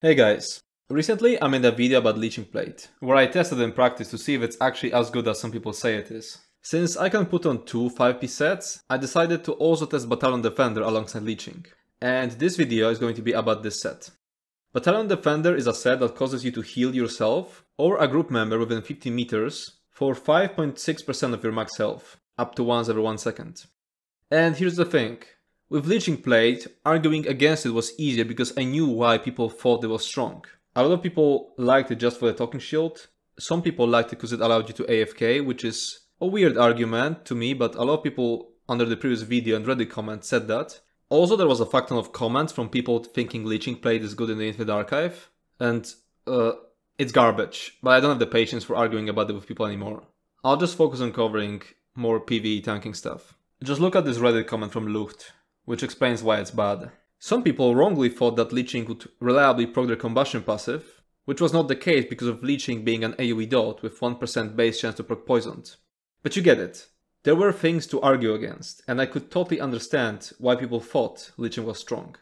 Hey guys, recently I made a video about Leeching Plate, where I tested in practice to see if it's actually as good as some people say it is. Since I can put on two 5p sets, I decided to also test Battalion Defender alongside Leeching. And this video is going to be about this set. Battalion Defender is a set that causes you to heal yourself or a group member within 50 meters for 5.6% of your max health, up to once every one second. And here's the thing, with Leeching Plate, arguing against it was easier because I knew why people thought it was strong. A lot of people liked it just for the talking shield. Some people liked it because it allowed you to AFK, which is a weird argument to me, but a lot of people under the previous video and Reddit comment said that. Also, there was a fact of comments from people thinking Leeching Plate is good in the Infinite Archive, and uh, it's garbage, but I don't have the patience for arguing about it with people anymore. I'll just focus on covering more PvE tanking stuff. Just look at this Reddit comment from Lucht which explains why it's bad. Some people wrongly thought that leeching would reliably proc their combustion passive, which was not the case because of leeching being an AoE dot with 1% base chance to proc poisoned. But you get it. There were things to argue against, and I could totally understand why people thought leeching was strong.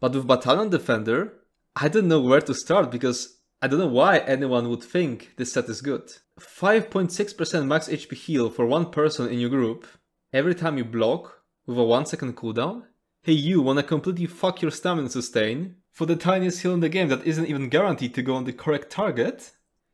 But with Battalion Defender, I didn't know where to start because I don't know why anyone would think this set is good. 5.6% max HP heal for one person in your group every time you block with a 1 second cooldown? Hey you, wanna completely fuck your stamina sustain for the tiniest heal in the game that isn't even guaranteed to go on the correct target?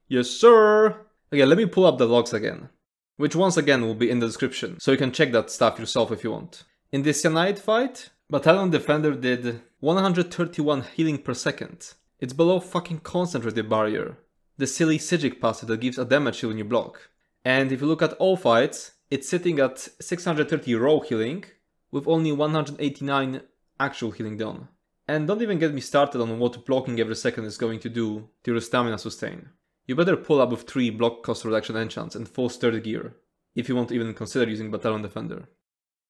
Yes sir! Okay, let me pull up the logs again. Which once again will be in the description, so you can check that stuff yourself if you want. In this Cyanide fight, Battalion Defender did 131 healing per second. It's below fucking concentrated barrier. The silly Psijic passive that gives a damage shield when you block. And if you look at all fights, it's sitting at 630 raw healing with only 189 actual healing done. And don't even get me started on what blocking every second is going to do to your stamina sustain. You better pull up with 3 block cost reduction enchants and full sturdy gear, if you want to even consider using Battalion Defender.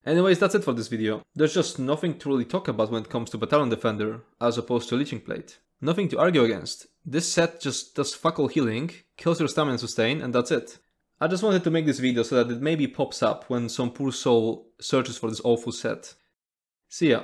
Anyways, that's it for this video. There's just nothing to really talk about when it comes to Battalion Defender, as opposed to Leeching Plate. Nothing to argue against. This set just does fuck all healing, kills your stamina sustain, and that's it. I just wanted to make this video so that it maybe pops up when some poor soul searches for this awful set. See ya.